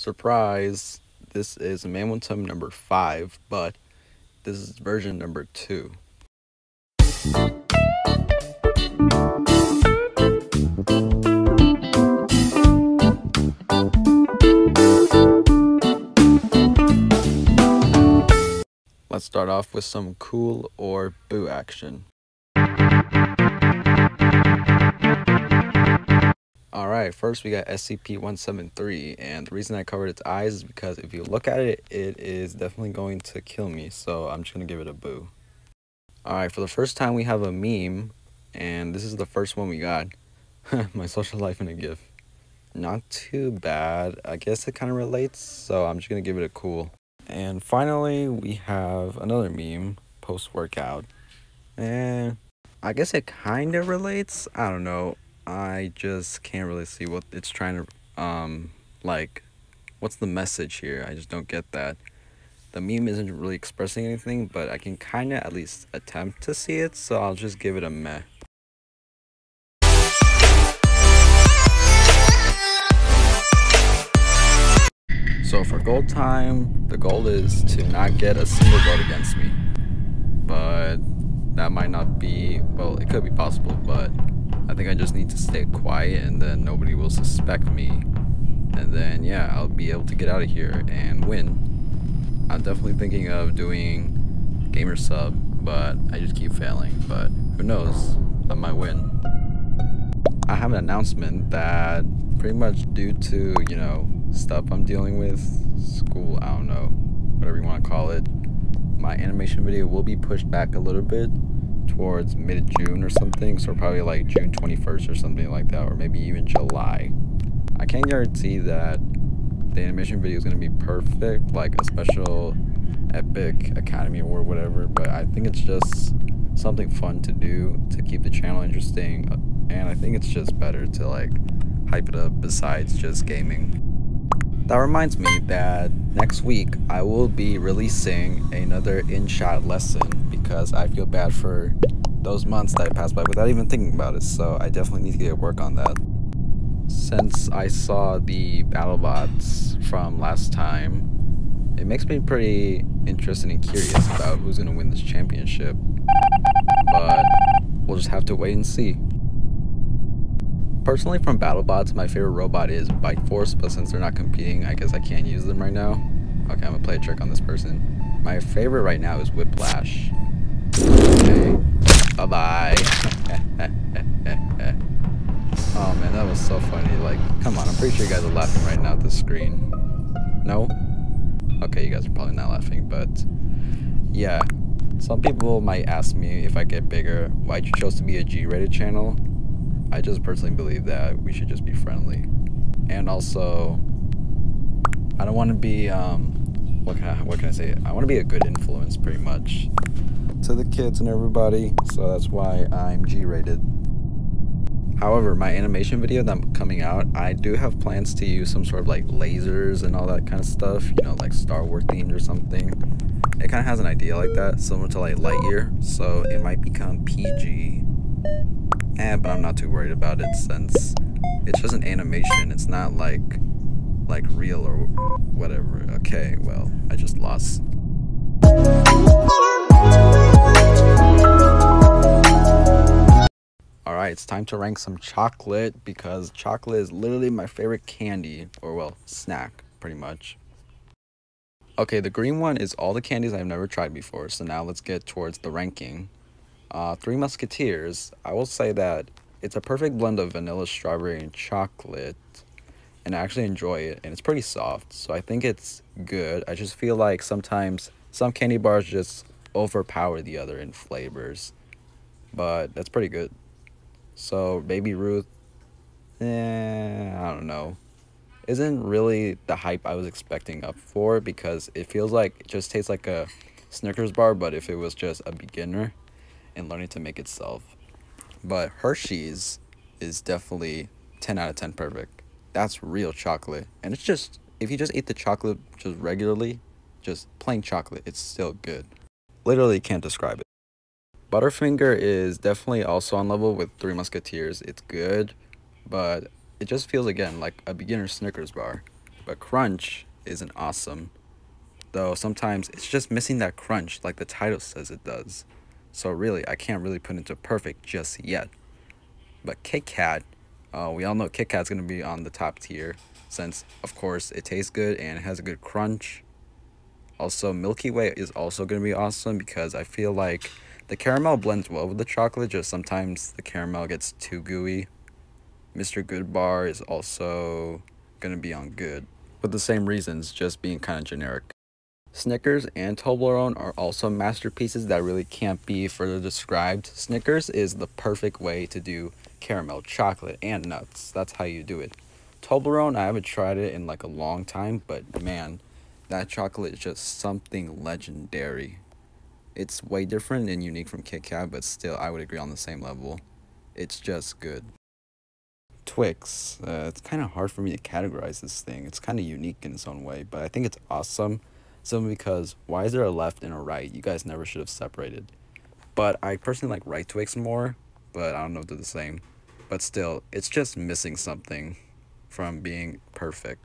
Surprise! This is Momentum number 5, but this is version number 2. Let's start off with some cool or boo action. Alright, first we got SCP-173, and the reason I covered its eyes is because if you look at it, it is definitely going to kill me, so I'm just going to give it a boo. Alright, for the first time we have a meme, and this is the first one we got. My social life in a GIF. Not too bad, I guess it kind of relates, so I'm just going to give it a cool. And finally, we have another meme, post-workout. And I guess it kind of relates, I don't know. I just can't really see what it's trying to, um, like, what's the message here? I just don't get that. The meme isn't really expressing anything, but I can kind of at least attempt to see it, so I'll just give it a meh. So for gold time, the goal is to not get a single vote against me. But that might not be, well, it could be possible, but I think I just need to stay quiet and then nobody will suspect me. And then, yeah, I'll be able to get out of here and win. I'm definitely thinking of doing gamer sub, but I just keep failing. But who knows? I might win. I have an announcement that pretty much due to, you know, stuff I'm dealing with, school, I don't know, whatever you want to call it, my animation video will be pushed back a little bit towards mid-June or something, so probably like June 21st or something like that, or maybe even July. I can't guarantee that the animation video is going to be perfect, like a special Epic Academy Award, whatever, but I think it's just something fun to do to keep the channel interesting, uh, and I think it's just better to like hype it up besides just gaming. That reminds me that next week I will be releasing another InShot lesson because I feel bad for those months that I passed by without even thinking about it, so I definitely need to get work on that. Since I saw the BattleBots from last time, it makes me pretty interested and curious about who's going to win this championship. But we'll just have to wait and see. Personally, from BattleBots, my favorite robot is Bite Force, but since they're not competing, I guess I can't use them right now. Okay, I'm gonna play a trick on this person. My favorite right now is Whiplash. Okay, bye-bye. oh man, that was so funny. Like, come on, I'm pretty sure you guys are laughing right now at the screen. No? Okay, you guys are probably not laughing, but yeah. Some people might ask me if I get bigger, why'd you chose to be a G-rated channel? I just personally believe that we should just be friendly. And also, I don't want to be, um, what can I, what can I say? I want to be a good influence, pretty much, to the kids and everybody. So that's why I'm G-rated. However, my animation video that's coming out, I do have plans to use some sort of like lasers and all that kind of stuff. You know, like Star Wars themed or something. It kind of has an idea like that, similar to like Lightyear. So it might become PG Eh, but I'm not too worried about it since it's just an animation. It's not like like real or whatever. Okay, well, I just lost. Alright, it's time to rank some chocolate because chocolate is literally my favorite candy, or well, snack, pretty much. Okay, the green one is all the candies I've never tried before, so now let's get towards the ranking. Uh, Three Musketeers, I will say that it's a perfect blend of vanilla, strawberry, and chocolate. And I actually enjoy it, and it's pretty soft, so I think it's good. I just feel like sometimes some candy bars just overpower the other in flavors. But that's pretty good. So, Baby Ruth, eh, I don't know. Isn't really the hype I was expecting up for because it feels like it just tastes like a Snickers bar, but if it was just a beginner and learning to make itself. But Hershey's is definitely 10 out of 10 perfect. That's real chocolate. And it's just, if you just eat the chocolate just regularly, just plain chocolate, it's still good. Literally can't describe it. Butterfinger is definitely also on level with Three Musketeers. It's good, but it just feels again like a beginner Snickers bar. But Crunch isn't awesome. Though sometimes it's just missing that crunch like the title says it does. So really, I can't really put into perfect just yet. But Kit Kat, uh, we all know Kit Kat's gonna be on the top tier since, of course, it tastes good and it has a good crunch. Also, Milky Way is also gonna be awesome because I feel like the caramel blends well with the chocolate, just sometimes the caramel gets too gooey. Mr. Goodbar is also gonna be on good, for the same reasons, just being kind of generic. Snickers and Toblerone are also masterpieces that really can't be further described. Snickers is the perfect way to do caramel, chocolate, and nuts. That's how you do it. Toblerone, I haven't tried it in like a long time, but man, that chocolate is just something legendary. It's way different and unique from Kit Kat, but still, I would agree on the same level. It's just good. Twix, uh, it's kind of hard for me to categorize this thing. It's kind of unique in its own way, but I think it's awesome simply because why is there a left and a right? You guys never should have separated. But I personally like right Twix more, but I don't know if they're the same. But still, it's just missing something from being perfect.